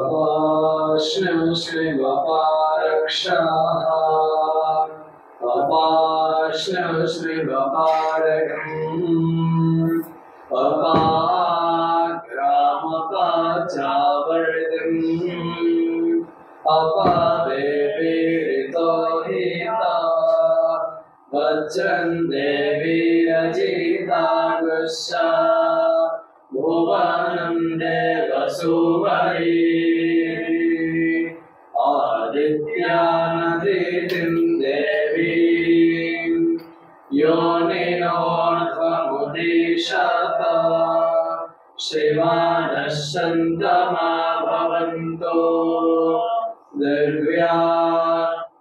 अपाश्न श्रीवपारक्षाः अपाश्न श्रीवपारकम् अपाग्रामकाचावर्तिम् अपादेवीरितो हिता वज्रं देवीरजितागुष्या भुवनं देवसुवरी शिवानः सन्तमा भवन्तो दिव्या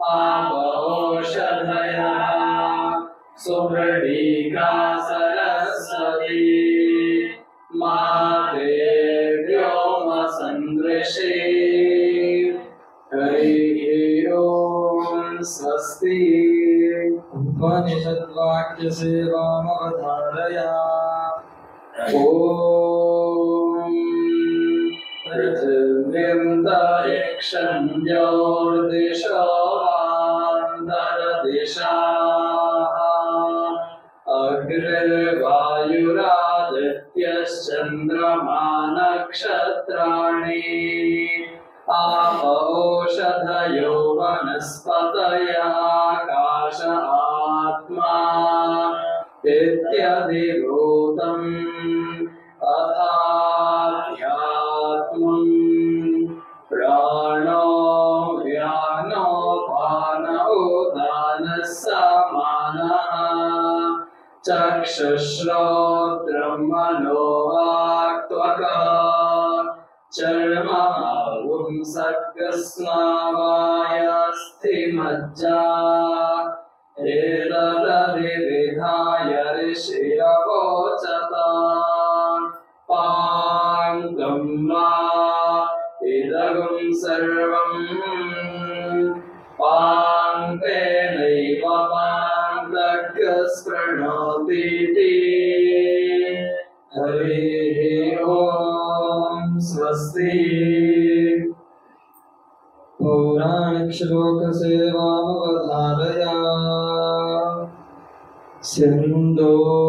पापोषधयः सुहृदीका सरस्वती मा देव्योमसन्दृशे हरिः ॐ स्वस्ति। उपनिषद्वाक्यसेवामवधारया ॐ पृथिव्यन्तरिक्षं ज्योर्दिशोऽन्तरदिशाः अग्निर्वायुरादित्यश्चन्द्रमा नक्षत्राणि आपौषधयो वनस्पतयः आकाश आत्मा इत्यधिभूतम् अथाध्यात्मम् चक्षुश्रोत्रं मनो वाक्त्वका चर्मपुंसकस्नावायस्थिमज्जा एतदभिविधाय ऋषिरवोचता पाङ्गं वा इदगुं सर्वम् पाङ्केनैव पाङ्गस्पृणोतीति हरिः ॐ स्वस्ति। पौराणिकश्लोकसेवामवधारया। सिन्दूरारुणविग्रहान्द्रिनयनाम्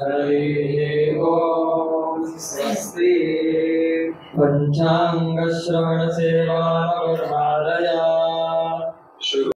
हरिः ॐ स्वस्ति